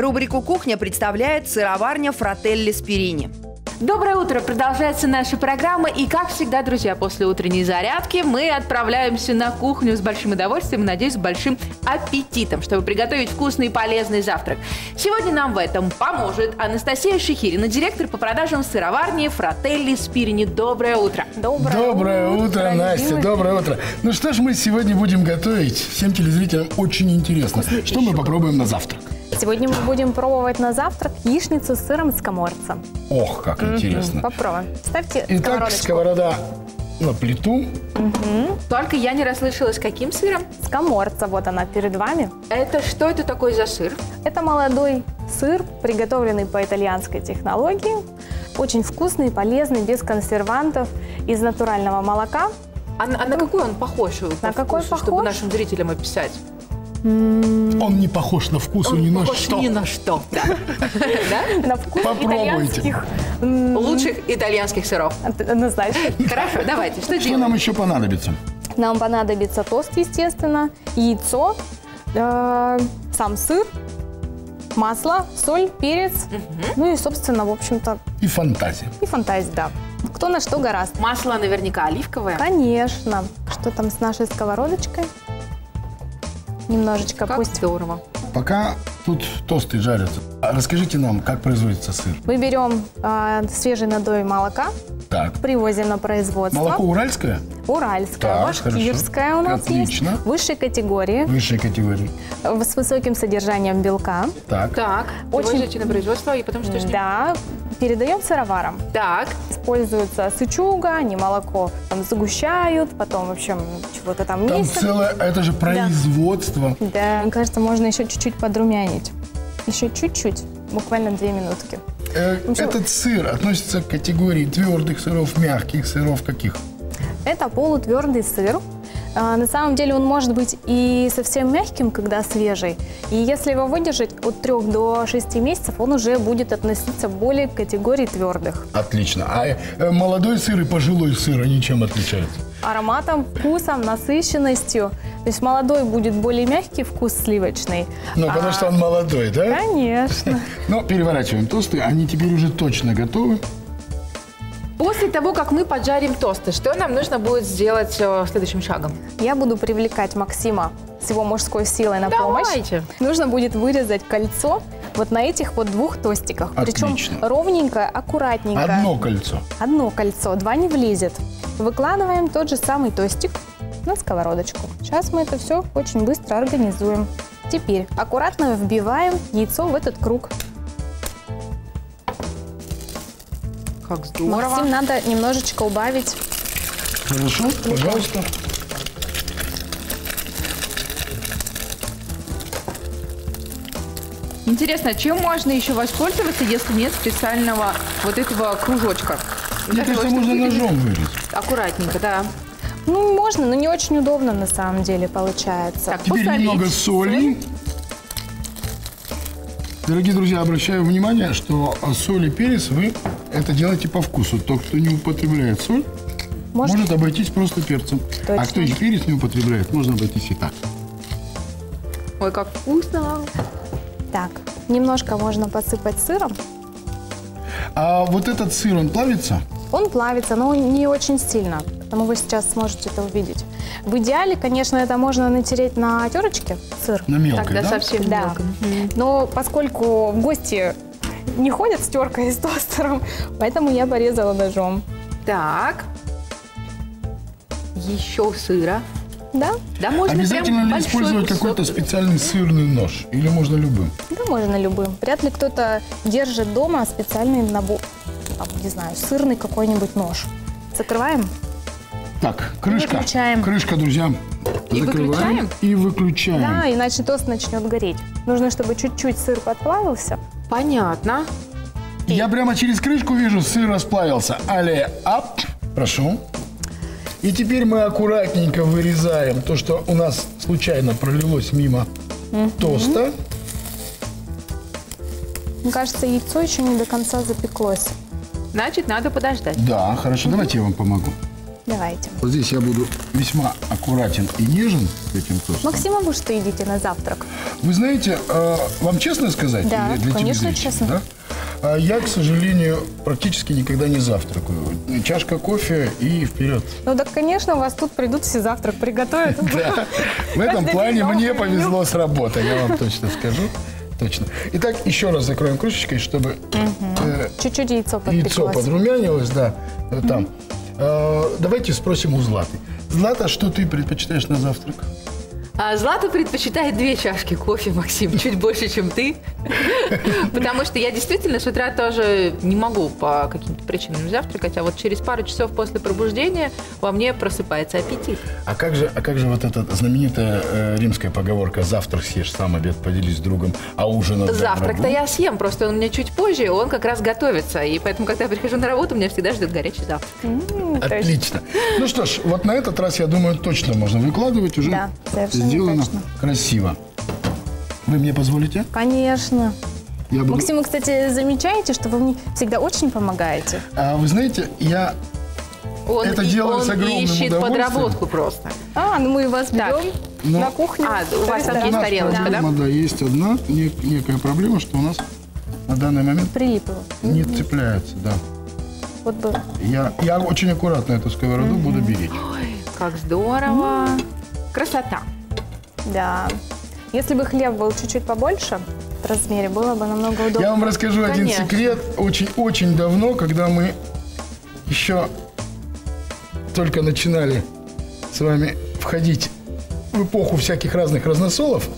Рубрику «Кухня» представляет сыроварня «Фрателли Спирини». Доброе утро! Продолжается наша программа. И, как всегда, друзья, после утренней зарядки мы отправляемся на кухню с большим удовольствием, надеюсь, с большим аппетитом, чтобы приготовить вкусный и полезный завтрак. Сегодня нам в этом поможет Анастасия Шихирина, директор по продажам сыроварни Фрателли Спирини. Доброе утро! Доброе, доброе утро, утро Настя, любимый. доброе утро. Ну что ж мы сегодня будем готовить? Всем телезрителям очень интересно. Вкусный что мы попробуем на завтрак? Сегодня мы будем пробовать на завтрак яичницу с сыром скоморца. Ох, как mm-hmm. интересно. Попробуем. Ставьте Итак, сковорода на плиту. Угу. Только я не расслышала, с каким сыром? Скоморца, вот она перед вами. Это что это такой за сыр? Это молодой сыр, приготовленный по итальянской технологии. Очень вкусный, полезный, без консервантов, из натурального молока. А, а на какой он похож? На какой вкусу, похож? Чтобы нашим зрителям описать. Он не похож на вкус Он ни на похож что. ни на что. На вкус Попробуйте. Лучших итальянских сыров. Однозначно. Хорошо, давайте. Что Что нам еще понадобится? Нам понадобится тост, естественно, яйцо, э, сам сыр, масло, соль, перец, ну и, собственно, в общем-то... И фантазия. И фантазия, да. Кто на что гораст. Масло наверняка оливковое. Конечно. Что там с нашей сковородочкой? Немножечко как пусть. здорово. Пока тут тосты жарятся, расскажите нам, как производится сыр. Мы берем э, свежий надой молока, так. привозим на производство. Молоко уральское? Уральское, башкирское у нас Отлично. есть. Высшей категории. Высшей категории. С высоким содержанием белка. Так. Так, Очень... привозите на производство и потом что ж Да, передаем сыроварам. Так. Используется сычуга, они молоко там загущают, потом, в общем, чего-то там Там месяц. целое, это же производство. Да. да, мне кажется, можно еще чуть-чуть подрумянить. Еще чуть-чуть, буквально две минутки. Э, общем, этот сыр относится к категории твердых сыров, мягких сыров, каких? Это полутвердый сыр, на самом деле он может быть и совсем мягким, когда свежий. И если его выдержать от 3 до 6 месяцев, он уже будет относиться более к категории твердых. Отлично. А э, молодой сыр и пожилой сыр, они чем отличаются? Ароматом, вкусом, насыщенностью. То есть молодой будет более мягкий вкус сливочный. Ну, а... потому что он молодой, да? Конечно. Ну, переворачиваем тосты. Они теперь уже точно готовы. После того, как мы поджарим тосты, что нам нужно будет сделать э, следующим шагом? Я буду привлекать Максима с его мужской силой на Давайте. помощь. Нужно будет вырезать кольцо вот на этих вот двух тостиках. Отлично. Причем ровненько, аккуратненько. Одно кольцо. Одно кольцо, два не влезет. Выкладываем тот же самый тостик на сковородочку. Сейчас мы это все очень быстро организуем. Теперь аккуратно вбиваем яйцо в этот круг. Как здорово. Максим, надо немножечко убавить. Хорошо, пожалуйста. Интересно, чем можно еще воспользоваться, если нет специального вот этого кружочка? Мне кажется, можно ножом вырезать. Аккуратненько, да. Ну, можно, но не очень удобно на самом деле получается. Так, Теперь посолить. немного соли. Дорогие друзья, обращаю внимание, что соль и перец вы это делайте по вкусу. Тот, кто не употребляет соль, может, может обойтись просто перцем. Точно. А кто и перец не употребляет, можно обойтись и так. Ой, как вкусно! Так, немножко можно посыпать сыром. А вот этот сыр, он плавится? Он плавится, но не очень сильно. Потому вы сейчас сможете это увидеть. В идеале, конечно, это можно натереть на терочке сыр. На мелкой, Тогда да? совсем да. мелко. Но поскольку в гости не ходят с теркой и с тостером, поэтому я порезала ножом. Так. Еще сыра. Да? Да, можно Обязательно ли использовать какой-то специальный сырный нож? Или можно любым? Да, можно любым. Вряд ли кто-то держит дома специальный набор, там, не знаю, сырный какой-нибудь нож. Закрываем. Так, крышка. Выключаем. Крышка, друзья. И закрываем выключаем? И выключаем. Да, иначе тост начнет гореть. Нужно, чтобы чуть-чуть сыр подплавился. Понятно. Я прямо через крышку вижу, сыр расплавился. Але, ап, прошу. И теперь мы аккуратненько вырезаем то, что у нас случайно пролилось мимо угу. тоста. Мне кажется, яйцо еще не до конца запеклось. Значит, надо подождать. Да, хорошо. Угу. Давайте я вам помогу. Давайте. Вот здесь я буду весьма аккуратен и нежен этим тостом. Максим, а вы что едите на завтрак? Вы знаете, э, вам честно сказать? Да, Или конечно, честно. да? А Я, к сожалению, практически никогда не завтракаю. Чашка кофе и вперед. Ну так, конечно, у вас тут придут все завтрак приготовят. Да. В этом плане мне повезло с работой, я вам точно скажу. Точно. Итак, еще раз закроем крышечкой, чтобы э, Чуть-чуть яйцо яйцо подпеклось. подрумянилось, да, э, там. Э, Давайте спросим у Златы. Злата, что ты предпочитаешь на завтрак? А Злата предпочитает две чашки кофе, Максим, чуть больше, чем ты. Потому что я действительно с утра тоже не могу по каким-то причинам завтракать, а вот через пару часов после пробуждения во мне просыпается аппетит. А как же, а как же вот эта знаменитая э, римская поговорка «завтрак съешь сам, обед поделись с другом, а ужин Завтрак-то врагу»? я съем, просто он у меня чуть позже, он как раз готовится. И поэтому, когда я прихожу на работу, меня всегда ждет горячий завтрак. Отлично. Ну что ж, вот на этот раз, я думаю, точно можно выкладывать. Уже Да, совершенно сделано точно. красиво. Вы мне позволите? Конечно. Я буду- Максим, вы, кстати, замечаете, что вы мне всегда очень помогаете? А, вы знаете, я Он, Это и- делаю он с огромным ищет подработку просто. А, ну мы вас Так. берем Ну, на кухню. А, у вас там есть тарелочка, да? проблема, да, есть одна не- некая проблема, что у нас на данный момент Прилипло. не цепляется, да. Вот бы. Я, я очень аккуратно эту сковороду буду беречь. Ой, как здорово. Красота. Да. Если бы хлеб был чуть-чуть побольше в размере, было бы намного удобнее. Я вам расскажу один Конечно. секрет. Очень-очень давно, когда мы еще только начинали с вами входить в эпоху всяких разных разносолов,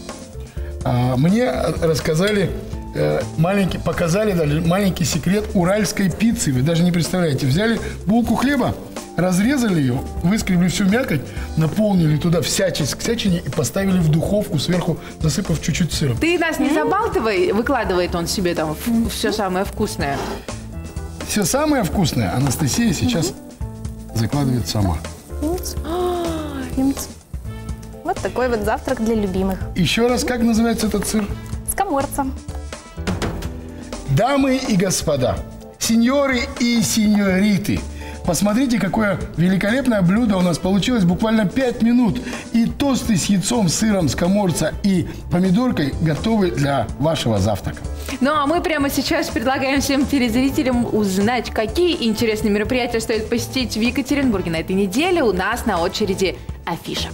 а, мне рассказали э, маленький, показали даже маленький секрет уральской пиццы. Вы даже не представляете. Взяли булку хлеба, разрезали ее, выскребли всю мякоть, наполнили туда всячесть всячине и поставили в духовку, сверху засыпав чуть-чуть сыром. Ты нас не забалтывай, выкладывает он себе там все самое вкусное. Все самое вкусное Анастасия сейчас закладывает сама. Немц. Вот такой вот завтрак для любимых. Еще раз, как называется этот сыр? С коморцем. Дамы и господа, сеньоры и сеньориты, посмотрите, какое великолепное блюдо у нас получилось буквально 5 минут. И тосты с яйцом, сыром, с коморца и помидоркой готовы для вашего завтрака. Ну а мы прямо сейчас предлагаем всем телезрителям узнать, какие интересные мероприятия стоит посетить в Екатеринбурге на этой неделе. У нас на очереди афиша.